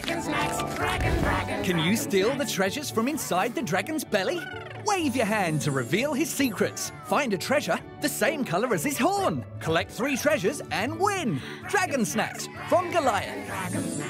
Dragon Snacks. Dragon, dragon. Can you steal the treasures from inside the dragon's belly? Wave your hand to reveal his secrets. Find a treasure the same colour as his horn. Collect three treasures and win. Dragon Snacks from Goliath.